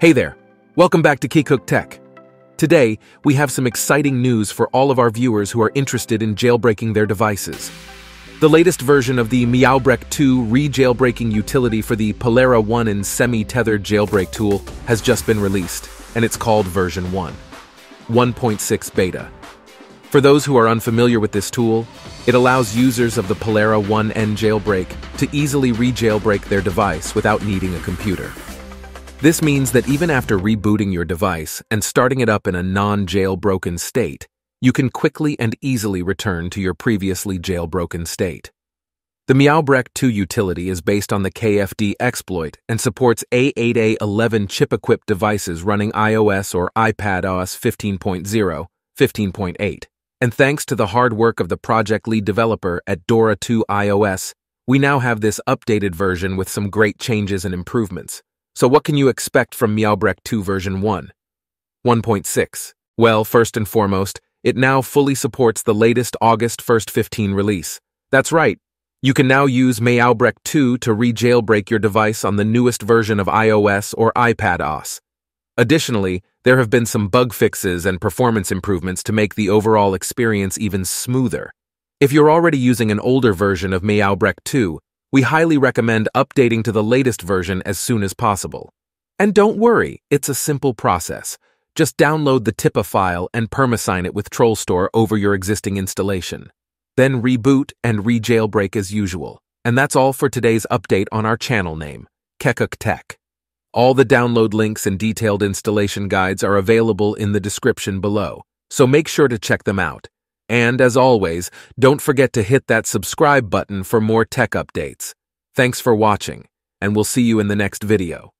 Hey there, welcome back to Kekuk Tech. Today, we have some exciting news for all of our viewers who are interested in jailbreaking their devices. The latest version of the Meowbrek 2 re-jailbreaking utility for the Polera 1 and semi-tethered jailbreak tool has just been released, and it's called version 1. 1.6 Beta. For those who are unfamiliar with this tool, it allows users of the palera1n jailbreak to easily re-jailbreak their device without needing a computer. This means that even after rebooting your device and starting it up in a non-jailbroken state, you can quickly and easily return to your previously jailbroken state. The Meowbrek 2 utility is based on the KFD exploit and supports A8A11 chip-equipped devices running iOS or iPadOS 15.0, 15.8. And thanks to the hard work of the project lead developer at Dora 2 iOS, we now have this updated version with some great changes and improvements. So what can you expect from Meowbrek 2 version 1? 1.6. Well, first and foremost, it now fully supports the latest August 1st 15 release. That's right, you can now use Meowbrek 2 to re-jailbreak your device on the newest version of iOS or iPadOS. Additionally, there have been some bug fixes and performance improvements to make the overall experience even smoother. If you're already using an older version of Meowbrek 2, we highly recommend updating to the latest version as soon as possible. And don't worry, it's a simple process. Just download the TIPA file and permasign it with TrollStore over your existing installation. Then reboot and re-jailbreak as usual. And that's all for today's update on our channel name, Kekuk Tech. All the download links and detailed installation guides are available in the description below, so make sure to check them out. And as always, don't forget to hit that subscribe button for more tech updates. Thanks for watching, and we'll see you in the next video.